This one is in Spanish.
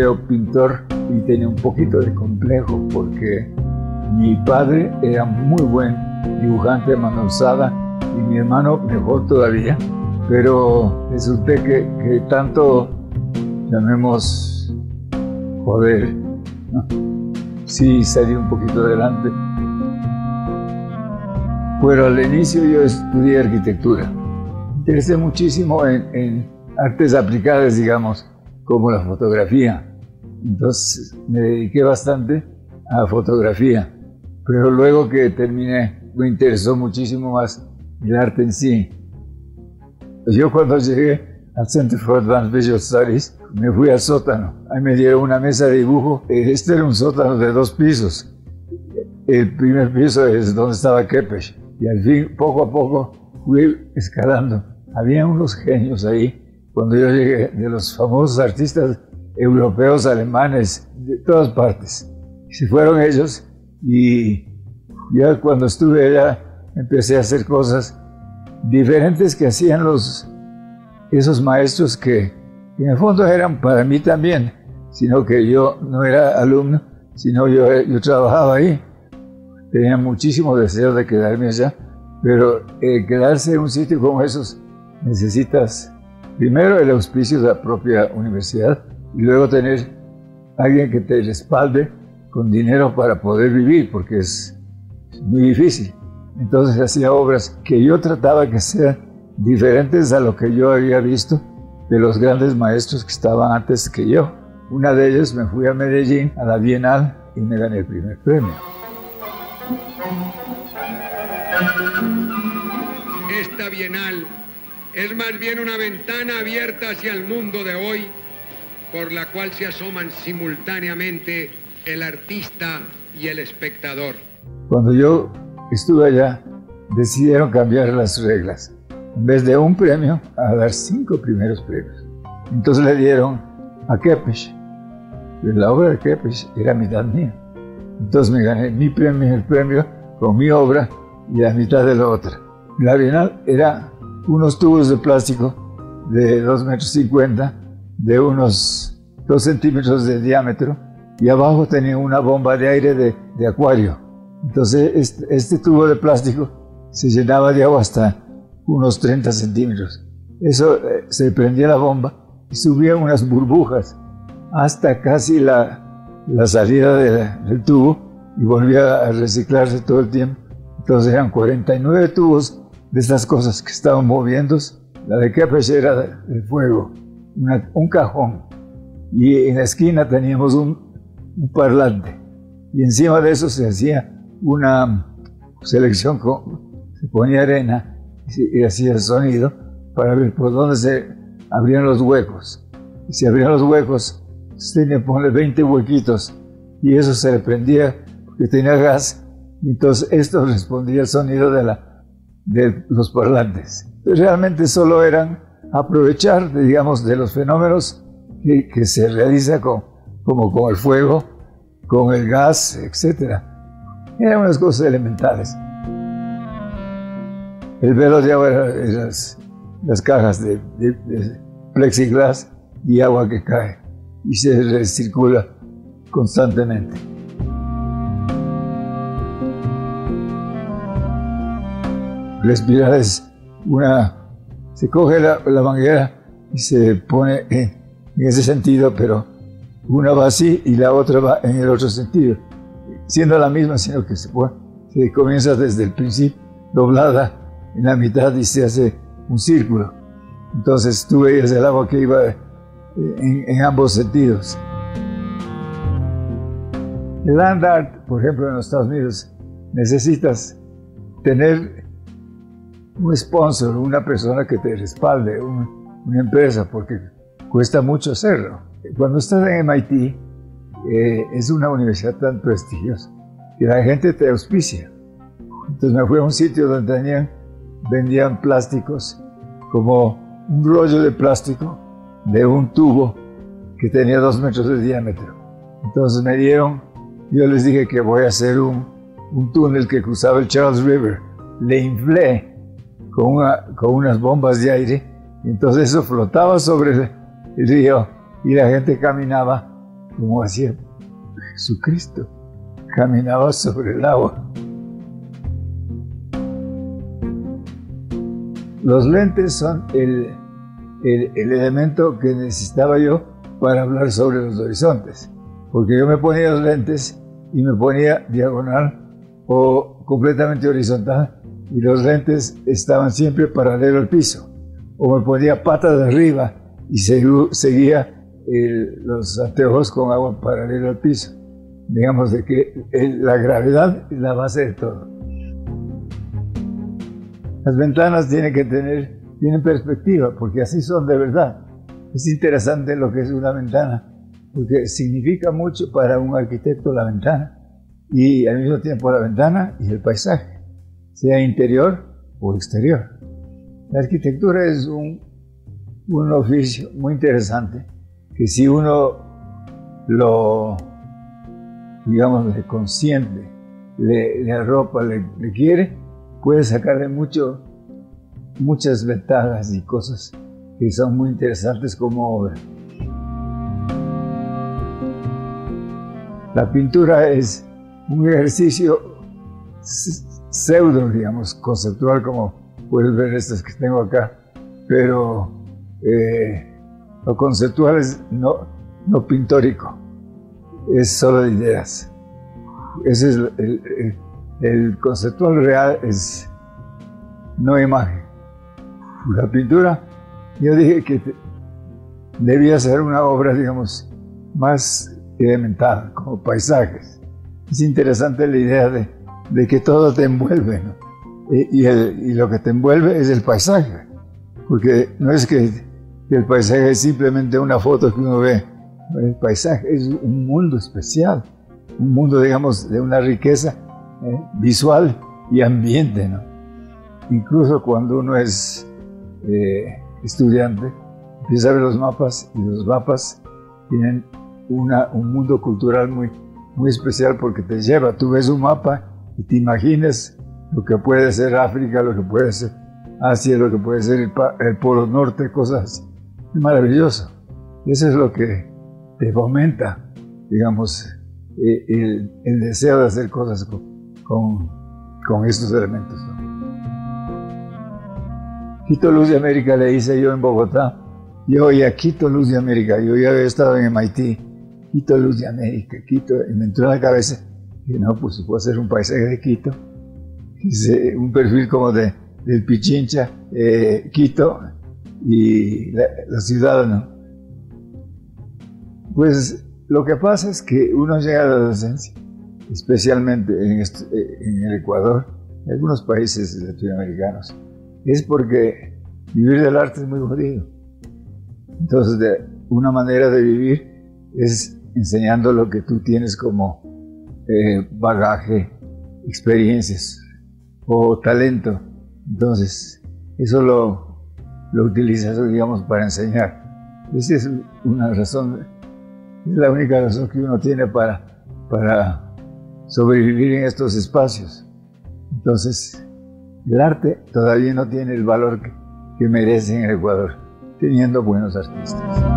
yo pintor y tenía un poquito de complejo porque mi padre era muy buen dibujante de mano usada y mi hermano mejor todavía, pero resulté que, que tanto, llamemos, joder, sí salí un poquito adelante. Pero al inicio yo estudié arquitectura. Me interesé muchísimo en, en artes aplicadas, digamos, como la fotografía. Entonces me dediqué bastante a fotografía. Pero luego que terminé, me interesó muchísimo más el arte en sí. Yo cuando llegué al Center for Advanced Visual Studies, me fui al sótano. Ahí me dieron una mesa de dibujo. Este era un sótano de dos pisos. El primer piso es donde estaba Kepes. Y al fin, poco a poco, fui escalando. Había unos genios ahí. Cuando yo llegué, de los famosos artistas europeos, alemanes, de todas partes. Se fueron ellos y ya cuando estuve allá empecé a hacer cosas diferentes que hacían los, esos maestros que, en el fondo eran para mí también, sino que yo no era alumno, sino yo, yo trabajaba ahí. Tenía muchísimo deseo de quedarme allá, pero eh, quedarse en un sitio como esos necesitas primero el auspicio de la propia universidad y luego tener alguien que te respalde con dinero para poder vivir, porque es muy difícil. Entonces hacía obras que yo trataba que sean diferentes a lo que yo había visto de los grandes maestros que estaban antes que yo. Una de ellas me fui a Medellín, a la Bienal, y me gané el primer premio. Esta Bienal es más bien una ventana abierta hacia el mundo de hoy, por la cual se asoman simultáneamente el artista y el espectador. Cuando yo estuve allá, decidieron cambiar las reglas. En vez de un premio, a dar cinco primeros premios. Entonces le dieron a Kepes. La obra de Kepes era mitad mía. Entonces me gané mi premio, el premio con mi obra y la mitad de la otra. La Bienal era unos tubos de plástico de 2 metros 50, de unos 2 centímetros de diámetro, y abajo tenía una bomba de aire de, de acuario. Entonces este, este, tubo de plástico se llenaba de agua hasta unos 30 centímetros. Eso eh, se prendía la bomba y subían unas burbujas hasta casi la, la salida del tubo y volvía a reciclarse todo el tiempo. Entonces eran 49 tubos de estas cosas que estaban moviéndose. La de Kepes era de fuego, un cajón. Y en la esquina teníamos un, un parlante. Y encima de eso se hacía una selección, con, se ponía arena y, hacía el sonido para ver por dónde se abrían los huecos. Y si abrían los huecos, se tenía que poner 20 huequitos y eso se le prendía porque tenía gas. Y entonces esto respondía al sonido de, la, de los parlantes. Realmente solo eran aprovechar, digamos, de los fenómenos que, se realiza con, como con el fuego, con el gas, etcétera eran unas cosas elementales. El velo de agua eran las, cajas de, de, plexiglas y agua que cae y se recircula constantemente. Respirar es una... Se coge la, manguera y se pone en, en ese sentido, pero una va así y la otra va en el otro sentido siendo la misma, sino que se, se comienza desde el principio, doblada en la mitad y se hace un círculo. Entonces tú veías el agua que iba eh, en, ambos sentidos. El land art, por ejemplo, en los Estados Unidos, necesitas tener un sponsor, una persona que te respalde, una empresa, porque cuesta mucho hacerlo. Cuando estás en MIT, eh, es una universidad tan prestigiosa que la gente te auspicia. Entonces me fui a un sitio donde tenían, vendían plásticos, como un rollo de plástico de un tubo que tenía dos metros de diámetro. Entonces me dieron, yo les dije que voy a hacer un, un túnel que cruzaba el Charles River. Le inflé con, una, con unas bombas de aire, entonces eso flotaba sobre el río y la gente caminaba como hacía Jesucristo, caminaba sobre el agua. Los lentes son el, el, elemento que necesitaba yo para hablar sobre los horizontes, porque yo me ponía los lentes y me ponía diagonal o completamente horizontal y los lentes estaban siempre paralelo al piso, o me ponía pata de arriba y seguía los anteojos con agua paralelo al piso. Digamos de que la gravedad es la base de todo. Las ventanas tienen que tener, tienen perspectiva, porque así son de verdad. Es interesante lo que es una ventana, porque significa mucho para un arquitecto la ventana y al mismo tiempo la ventana y el paisaje, sea interior o exterior. La arquitectura es un, un oficio muy interesante que si uno lo, digamos, le consciente, le, le arropa, le, le quiere, puede sacarle mucho, muchas ventajas y cosas que son muy interesantes como obra. La pintura es un ejercicio pseudo, digamos, conceptual, como puedes ver estas que tengo acá, pero eh, lo conceptual es no, no pintórico, es solo de ideas. Ese es el, conceptual real es no imagen. La pintura, yo dije que debía ser una obra, digamos, más elemental, como paisajes. Es interesante la idea de, de que todo te envuelve, ¿no? y, lo que te envuelve es el paisaje, porque no es que, el paisaje es simplemente una foto que uno ve, el paisaje es un mundo especial, un mundo, digamos, de una riqueza ¿eh? visual y ambiente. Incluso cuando uno es eh, estudiante, empieza a ver los mapas y los mapas tienen una, un mundo cultural muy, muy especial porque te lleva, tú ves un mapa y te imaginas lo que puede ser África, lo que puede ser Asia, lo que puede ser el, Polo Norte, cosas maravilloso. eso es lo que te fomenta, digamos, eh, el, deseo de hacer cosas con, estos elementos. Quito Luz de América le hice yo en Bogotá. Yo oía Quito Luz de América. Yo ya había estado en MIT. Quito Luz de América, Quito. Y me entró en la cabeza que no, pues se puede hacer un paisaje de Quito. Un perfil como de, del Pichincha, eh, Quito y la, la ciudad, ¿no? Pues lo que pasa es que uno llega a la adolescencia especialmente eh, en, el Ecuador, en algunos países latinoamericanos, es porque vivir del arte es muy jodido. Entonces, una manera de vivir es enseñando lo que tú tienes como eh, bagaje, experiencias o talento. Entonces, eso lo, lo utilizas, digamos, para enseñar. Esa es una razón, es la única razón que uno tiene para, para sobrevivir en estos espacios. Entonces, el arte todavía no tiene el valor que, merece en el Ecuador, teniendo buenos artistas.